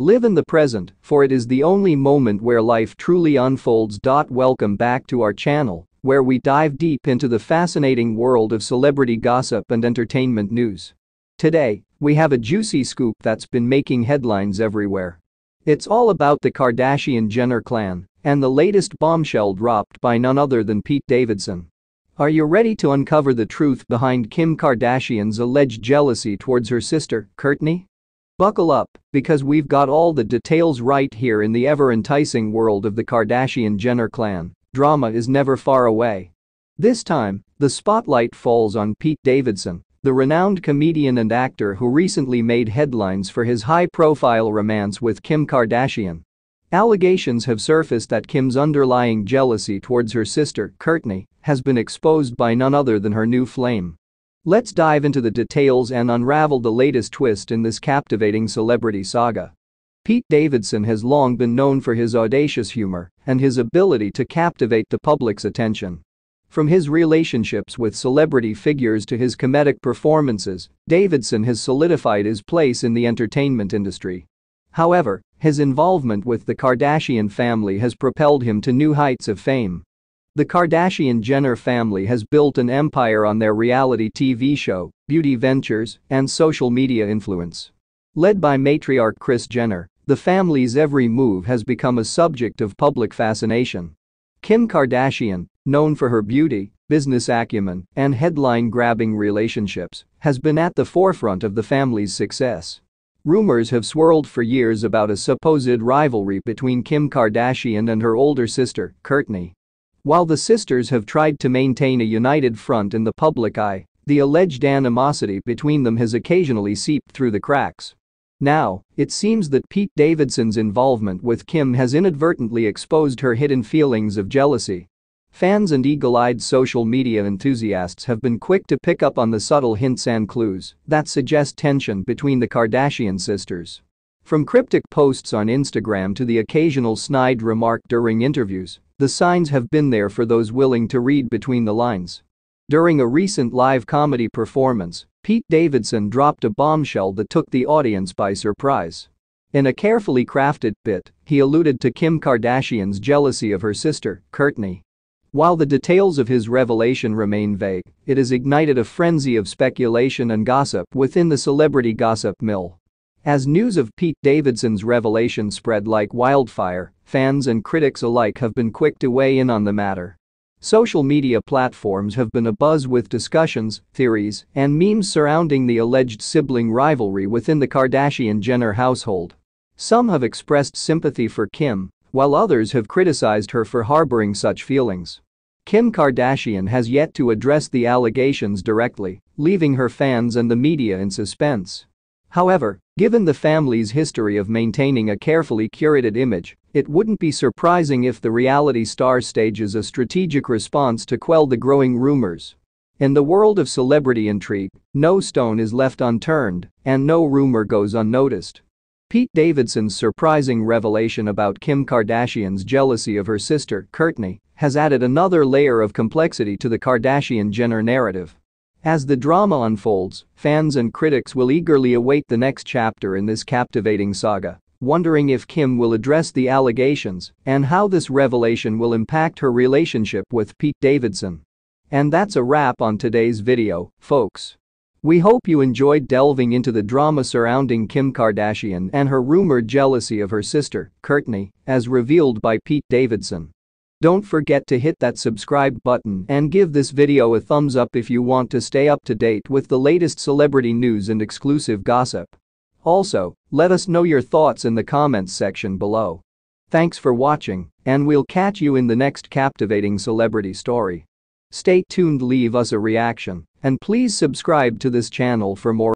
Live in the present, for it is the only moment where life truly unfolds. Welcome back to our channel, where we dive deep into the fascinating world of celebrity gossip and entertainment news. Today, we have a juicy scoop that's been making headlines everywhere. It's all about the Kardashian-Jenner clan and the latest bombshell dropped by none other than Pete Davidson. Are you ready to uncover the truth behind Kim Kardashian's alleged jealousy towards her sister, Kourtney? Buckle up, because we've got all the details right here in the ever-enticing world of the Kardashian-Jenner clan. Drama is never far away. This time, the spotlight falls on Pete Davidson, the renowned comedian and actor who recently made headlines for his high-profile romance with Kim Kardashian. Allegations have surfaced that Kim's underlying jealousy towards her sister, Kourtney, has been exposed by none other than her new flame. Let's dive into the details and unravel the latest twist in this captivating celebrity saga. Pete Davidson has long been known for his audacious humor and his ability to captivate the public's attention. From his relationships with celebrity figures to his comedic performances, Davidson has solidified his place in the entertainment industry. However, his involvement with the Kardashian family has propelled him to new heights of fame. The Kardashian-Jenner family has built an empire on their reality TV show, beauty ventures, and social media influence. Led by matriarch Kris Jenner, the family's every move has become a subject of public fascination. Kim Kardashian, known for her beauty, business acumen, and headline-grabbing relationships, has been at the forefront of the family's success. Rumors have swirled for years about a supposed rivalry between Kim Kardashian and her older sister, Kourtney. While the sisters have tried to maintain a united front in the public eye, the alleged animosity between them has occasionally seeped through the cracks. Now, it seems that Pete Davidson's involvement with Kim has inadvertently exposed her hidden feelings of jealousy Fans and eagle-eyed social media enthusiasts have been quick to pick up on the subtle hints and clues that suggest tension between the Kardashian sisters. From cryptic posts on Instagram to the occasional snide remark during interviews, the signs have been there for those willing to read between the lines. During a recent live comedy performance, Pete Davidson dropped a bombshell that took the audience by surprise. In a carefully crafted bit, he alluded to Kim Kardashian's jealousy of her sister, Kourtney. While the details of his revelation remain vague, it has ignited a frenzy of speculation and gossip within the celebrity gossip mill. As news of Pete Davidson's revelation spread like wildfire, fans and critics alike have been quick to weigh in on the matter. Social media platforms have been abuzz with discussions, theories, and memes surrounding the alleged sibling rivalry within the Kardashian-Jenner household. Some have expressed sympathy for Kim, while others have criticized her for harboring such feelings. Kim Kardashian has yet to address the allegations directly, leaving her fans and the media in suspense. However, given the family's history of maintaining a carefully curated image, it wouldn't be surprising if the reality star stages a strategic response to quell the growing rumors. In the world of celebrity intrigue, no stone is left unturned and no rumor goes unnoticed. Pete Davidson's surprising revelation about Kim Kardashian's jealousy of her sister, Kourtney, has added another layer of complexity to the Kardashian-Jenner narrative. As the drama unfolds, fans and critics will eagerly await the next chapter in this captivating saga, wondering if Kim will address the allegations and how this revelation will impact her relationship with Pete Davidson. And that's a wrap on today's video, folks. We hope you enjoyed delving into the drama surrounding Kim Kardashian and her rumored jealousy of her sister, Kourtney, as revealed by Pete Davidson. Don't forget to hit that subscribe button and give this video a thumbs up if you want to stay up to date with the latest celebrity news and exclusive gossip. Also, let us know your thoughts in the comments section below. Thanks for watching, and we'll catch you in the next captivating celebrity story. Stay tuned leave us a reaction and please subscribe to this channel for more